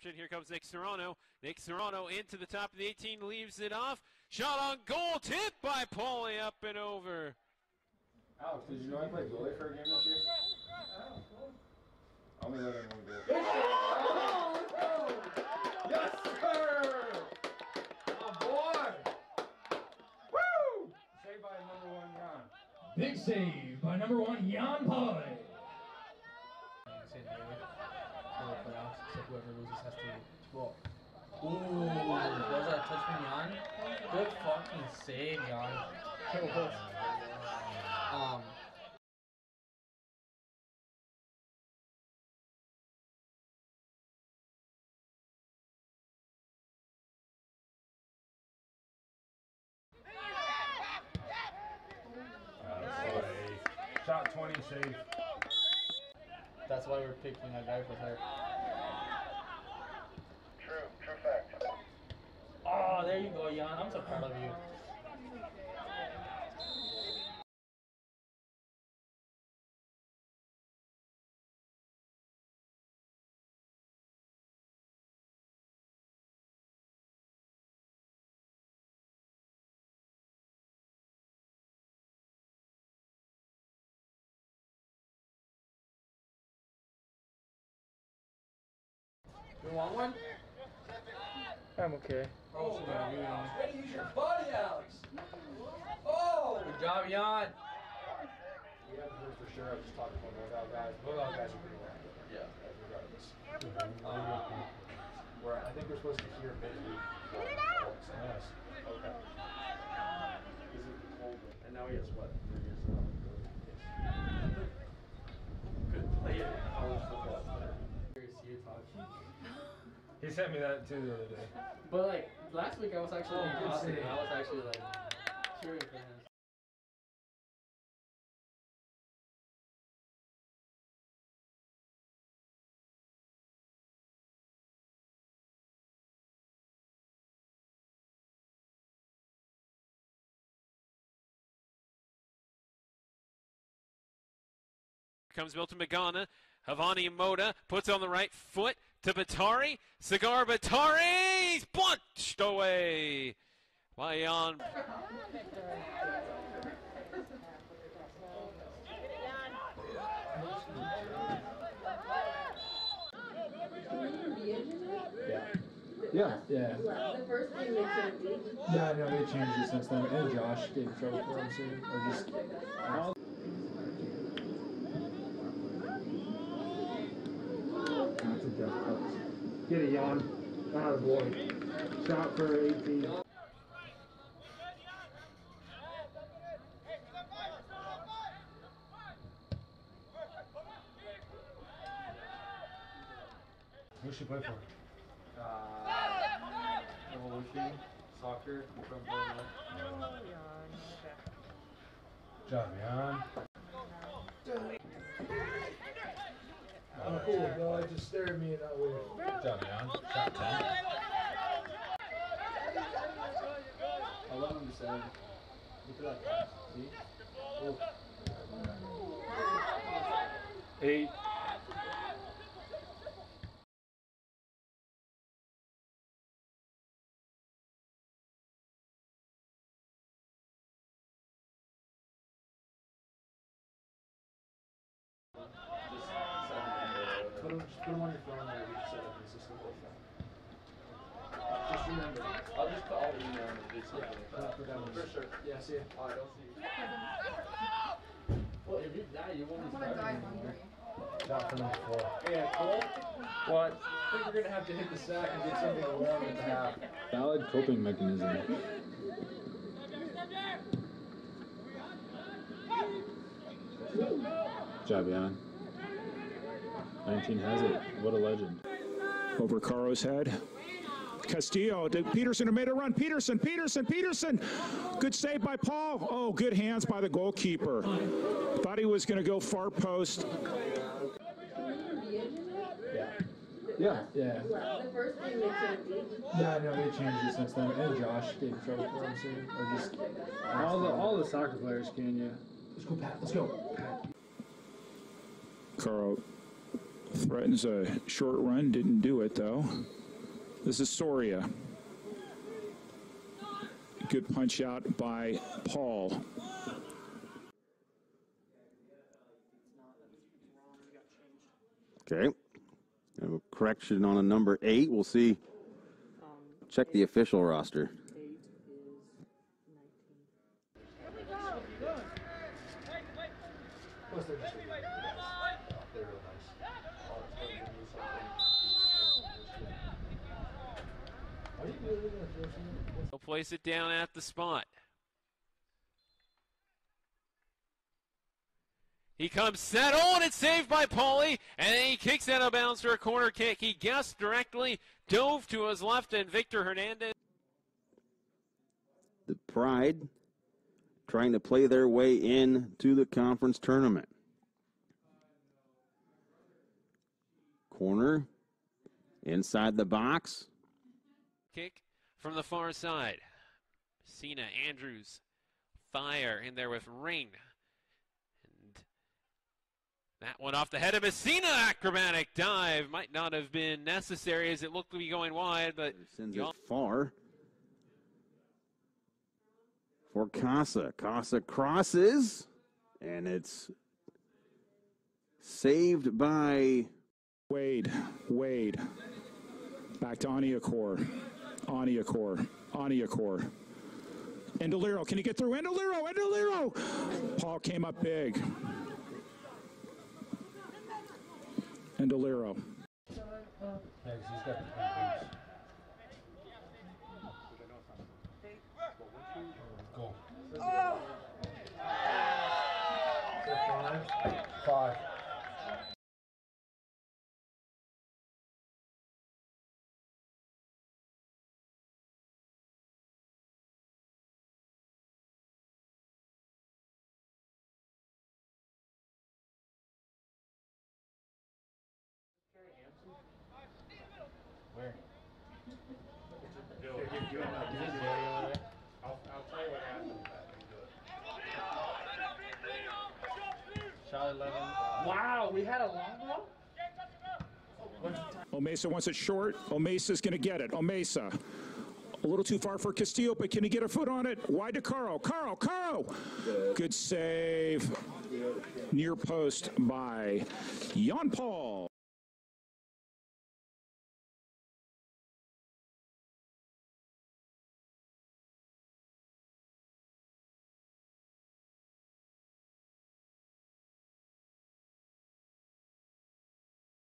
Here comes Nick Serrano. Nick Serrano into the top of the 18, leaves it off. Shot on goal, tipped by Paulie up and over. Alex, did you know I played goalie for a game this year? Only let in one goal. Yes, sir! Oh, boy! Woo! Saved by number one, Jan. Big save by number one, Jan Pye. San Diego for the playoffs, except whoever loses has to well. Ooh, was that a touch from Jan? Good fucking save, Jan. um, Uh, Shot 20, save. That's why we're picking that guy for her. True, true fact. Oh, there you go, Jan. I'm so proud of you. You want one? I'm okay. Oh, yeah, you want Way to use your body, Alex. Oh! Good job, Jan. We haven't heard for sure. I was just talking about both our guys. Both our guys are pretty well. Yeah. Regardless. Um, we're, I think we're supposed to hear midweek. Yes. Okay. Is it cold? And now he has what? Three years left. Good play in college football. Here's you talking. He sent me that too the other day. But like last week, I was actually Oh, good positive. I was actually like cheering for him. Comes Milton Magana. Havani Moda puts on the right foot to Batari. Cigar Batari! He's punched away by Jan. Yeah. Yeah. Yeah. The first thing they said, Yeah, no, they changed it since then. And Josh gave trouble for him too. Or just. That's a death touch. Get it, Jan. Ah, boy. Shot for 18. Who should play for? Uh, Evolution soccer from Illinois. Job, Jan. Oh, cool. No, I just stared at me in that way. Good job, Jan. Shot 10. Eleven to seven. Look at that pass. See? Eight. Put them, just put them on your phone there. We can set up an assistant with. Just remember. I'll just call email and do something like Put that. for. For sure. Yeah, see ya. I don't see. Well, if you die, you won't be I'm gonna die hungry. Shot for number four. Yeah, Cole. What? I think we're gonna have to hit the sack and get something warm in the half. Valid coping mechanism. Job, Jan. 19 has it. What a legend. over Caro's head. Castillo, did Peterson made a run. Peterson, Peterson, Peterson. Good save by Paul. Oh, good hands by the goalkeeper. Thought he was going to go far post. Yeah. Yeah. Yeah. The first thing they Yeah, no, they changed it since then. And Josh gave trouble for him too. Or just. All the all the soccer players can, yeah. Let's go, Pat. Let's go. Pat. Threatens a short run. Didn't do it, though. This is Soria. Good punch out by Paul. Okay. A correction on a number eight. We'll see. Check the official roster. Eight is 19. He'll place it down at the spot. He comes set on it's saved by Paulie, and he kicks out of bounds for a corner kick. He guessed directly, dove to his left, and Victor Hernandez. The Pride trying to play their way in to the conference tournament. Corner inside the box. Kick from the far side. Cena Andrews fire in there with Ring. And that one off the head of Messina. Acrobatic dive might not have been necessary as it looked to be going wide, but Sends Y'all- it far. For Casa. Casa crosses. And it's saved by Wade, Wade. Back to Aniakor. Aniakor. Aniakor. Endolero, can he get through? Endolero, Endolero! Paul came up big. Endolero. Yeah, 'cause he's got the big boots. Go. Is that five? Five. Where? Shot 11. Wow, we had a long ball? Omesa oh, wants it short. Oh, Omesa's going to get it. Oh, Omesa. A little too far for Castillo, but can he get a foot on it? Wide to Caro. Caro, Caro. Good save. Near post by Jan Paule.